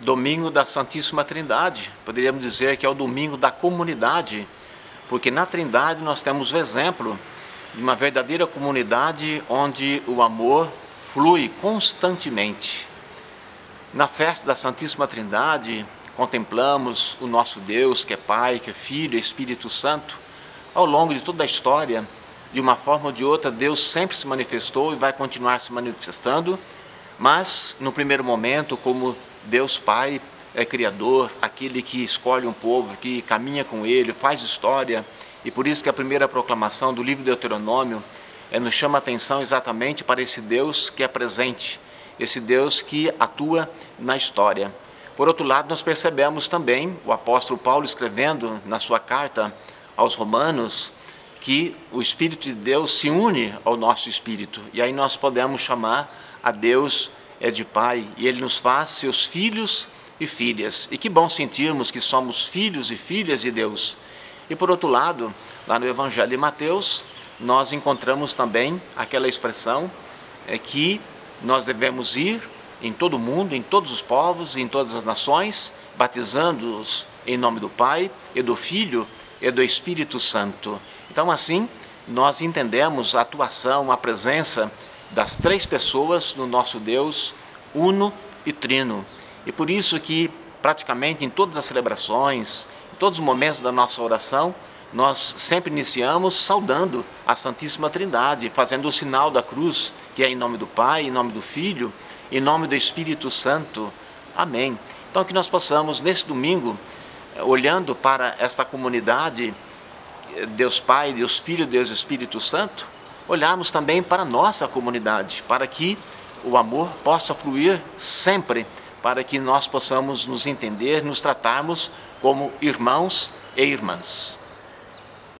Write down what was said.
domingo da Santíssima Trindade. Poderíamos dizer que é o domingo da comunidade, porque na Trindade nós temos o exemplo de uma verdadeira comunidade onde o amor flui constantemente. Na festa da Santíssima Trindade, contemplamos o nosso Deus, que é Pai, que é Filho Espírito Santo. Ao longo de toda a história, de uma forma ou de outra, Deus sempre se manifestou e vai continuar se manifestando, mas no primeiro momento, como Deus Pai é Criador, aquele que escolhe um povo, que caminha com ele, faz história, e por isso que a primeira proclamação do livro de Deuteronômio é, nos chama a atenção exatamente para esse Deus que é presente, esse Deus que atua na história. Por outro lado, nós percebemos também o apóstolo Paulo escrevendo na sua carta aos Romanos que o Espírito de Deus se une ao nosso espírito e aí nós podemos chamar a Deus é de Pai e Ele nos faz seus filhos e filhas. E que bom sentirmos que somos filhos e filhas de Deus. E por outro lado, lá no Evangelho de Mateus, nós encontramos também aquela expressão é que nós devemos ir em todo o mundo, em todos os povos, em todas as nações, batizando-os em nome do Pai e do Filho e do Espírito Santo. Então, assim, nós entendemos a atuação, a presença das três pessoas no nosso Deus, uno e trino. E por isso que praticamente em todas as celebrações, em todos os momentos da nossa oração, nós sempre iniciamos saudando a Santíssima Trindade, fazendo o sinal da cruz, que é em nome do Pai, em nome do Filho, em nome do Espírito Santo. Amém. Então que nós possamos nesse domingo, olhando para esta comunidade, Deus Pai, Deus Filho, Deus Espírito Santo, olharmos também para a nossa comunidade, para que o amor possa fluir sempre, para que nós possamos nos entender, nos tratarmos como irmãos e irmãs.